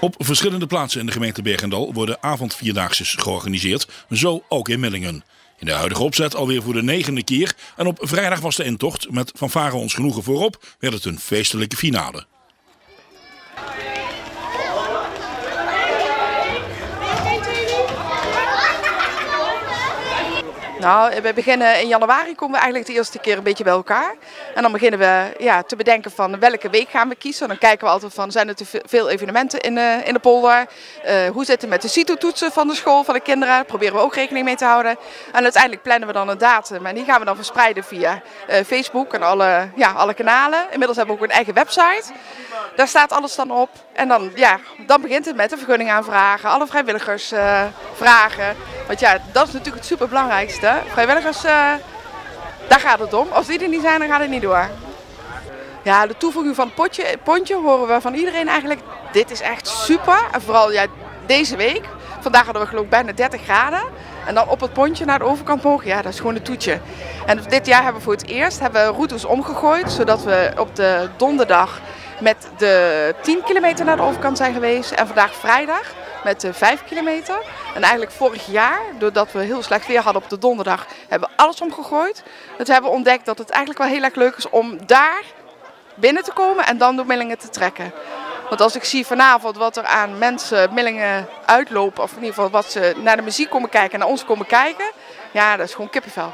Op verschillende plaatsen in de gemeente Bergendal worden avondvierdaagses georganiseerd, zo ook in Millingen. In de huidige opzet alweer voor de negende keer en op vrijdag was de intocht met fanfare ons genoegen voorop, werd het een feestelijke finale. Nou, we beginnen in januari komen we eigenlijk de eerste keer een beetje bij elkaar. En dan beginnen we ja, te bedenken van welke week gaan we kiezen. Dan kijken we altijd van, zijn er te veel evenementen in de, in de polder? Uh, hoe zit het met de CITO-toetsen van de school, van de kinderen? Daar proberen we ook rekening mee te houden. En uiteindelijk plannen we dan een datum. En die gaan we dan verspreiden via uh, Facebook en alle, ja, alle kanalen. Inmiddels hebben we ook een eigen website. Daar staat alles dan op. En dan, ja, dan begint het met de vergunning aanvragen, alle vrijwilligers uh, vragen. Want ja, dat is natuurlijk het superbelangrijkste. Vrijwilligers, uh, daar gaat het om. Als die er niet zijn, dan gaat het niet door. Ja, de toevoeging van het potje, pontje horen we van iedereen eigenlijk. Dit is echt super. En vooral ja, deze week. Vandaag hadden we geloof ik bijna 30 graden. En dan op het pontje naar de overkant mogen, ja, dat is gewoon een toetje. En dit jaar hebben we voor het eerst hebben we routes omgegooid. Zodat we op de donderdag met de 10 kilometer naar de overkant zijn geweest. En vandaag vrijdag met de 5 kilometer. En eigenlijk vorig jaar, doordat we heel slecht weer hadden op de donderdag, hebben we alles omgegooid. Dus we hebben ontdekt dat het eigenlijk wel heel erg leuk is om daar binnen te komen en dan door Millingen te trekken. Want als ik zie vanavond wat er aan mensen Millingen uitlopen, of in ieder geval wat ze naar de muziek komen kijken en naar ons komen kijken, ja, dat is gewoon kippenvel.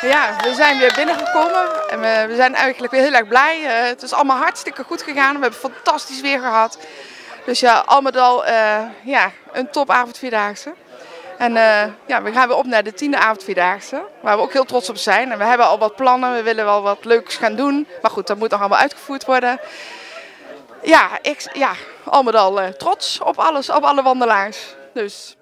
Ja, we zijn weer binnengekomen en we, zijn eigenlijk weer heel erg blij. Uh, het is allemaal hartstikke goed gegaan. We hebben fantastisch weer gehad. Dus ja, al uh, ja, een topavond vierdaagse. En uh, ja, we gaan weer op naar de tiende avond vierdaagse, waar we ook heel trots op zijn. En we hebben al wat plannen, we willen wel wat leuks gaan doen. Maar goed, dat moet nog allemaal uitgevoerd worden. Ja, ik, ja al al trots op alles, op alle wandelaars. Dus